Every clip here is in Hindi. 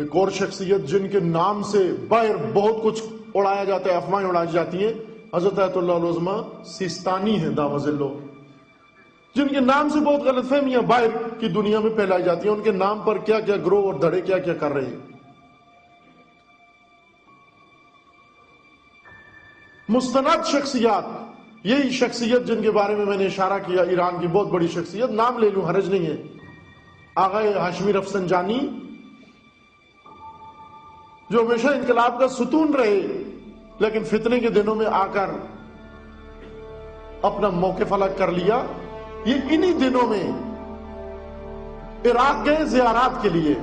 एक और शख्सियत जिनके नाम से बाहर बहुत कुछ उड़ाया जाता है, अफवाहें उड़ाई जाती हैं। हज़रत अतुल्लाजमा सिस्तानी है दावजिल्लो जिनके नाम से बहुत गलत फहमियाँ बाहर की दुनिया में फैलाई जाती हैं। उनके नाम पर क्या क्या ग्रोह और धड़े क्या क्या कर रहे हैं। मुस्तनद शख्सियात, यही शख्सियत जिनके बारे में मैंने इशारा किया, ईरान की बहुत बड़ी शख्सियत, नाम ले लू, हरज नहीं है। आगा हाशमी रफसंजानी जो हमेशा इनकलाब का सुतून रहे, लेकिन फितने के दिनों में आकर अपना मौके फलक कर लिया। ये इन्हीं दिनों में इराक गए जियारात के लिए।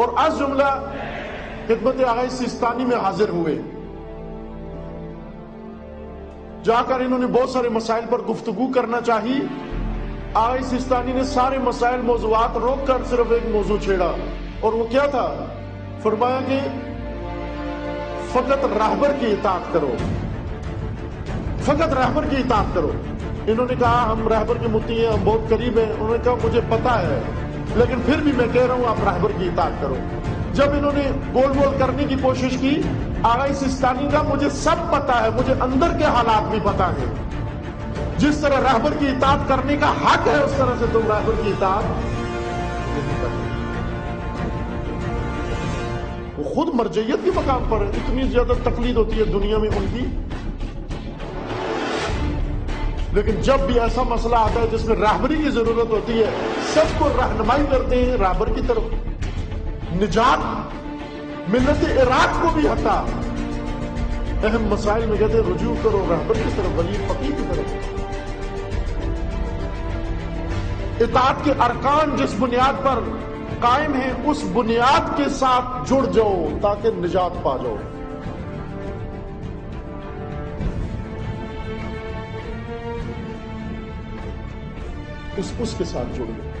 और आज जुमला खिदमत आगाई सिस्तानी में हाजिर हुए। जाकर इन्होंने बहुत सारे मसाइल पर गुफ्तगु करना चाहिए आगाई सिस्तानी ने सारे मसाइल, मौजूद रोक कर सिर्फ़ एक मौजू छेड़ा। और वो क्या था? फरमाया कि फकत राहबर की इतात करो। फकत रहबर की इतात करो। इन्होंने कहा, हम रहबर के मुती हैं, हम बहुत करीब हैं। उन्होंने कहा, मुझे पता है, लेकिन फिर भी मैं कह रहा हूँ, आप राहबर की इतात करो। जब इन्होंने गोल मोल करने की कोशिश की आगाई सिस्तानी का, मुझे सब पता है, मुझे अंदर के हालात भी पता है। जिस तरह राहबर की इतात करने का हक है, उस तरह से तुम राहबर की इतात नहीं करते। वो खुद मरजैयत के मकाम पर। है इतनी ज़्यादा तकलीद होती है दुनिया में उनकी। लेकिन जब भी ऐसा मसला आता है जिसमें राहबरी की ज़रूरत होती है, सबको रहनुमाई करते हैं राहबर की तरफ़। निजात, मिलत इराक को भी हटा। अहम मसाइल में कहते रुजू करो रहबर की तरफ़ वली फकीर की तरफ़। इतात के अरकान जिस बुनियाद पर कायम है उस बुनियाद के साथ जुड़ जाओ, ताकि निजात पा जाओ। उस उसके साथ जुड़ जाओ।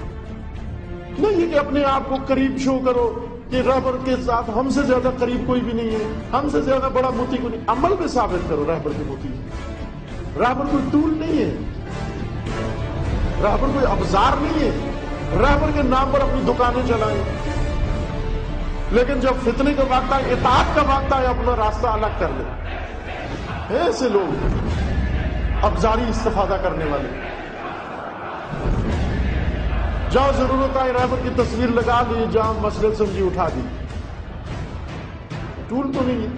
नहीं कि अपने आप को करीब शो करो, कि रहबर के साथ हमसे ज़्यादा करीब कोई भी नहीं है, हमसे ज़्यादा बड़ा मोती को नहीं। अमल में साबित करो रहबर के मोती। रहबर कोई टूल नहीं है। रहबर कोई अवजार नहीं है। रहबर के नाम पर अपनी दुकानें चलाएँ। लेकिन जब फितने का वक्त आए इतात का वक्त आए अपना रास्ता अलग कर ले। ऐसे लोग अफजारी इस्तेफादा करने वाले। जहाँ ज़रूरत आई रहबर की तस्वीर लगा ली जहाँ मसले समझी उठा दी। टूल तो नहीं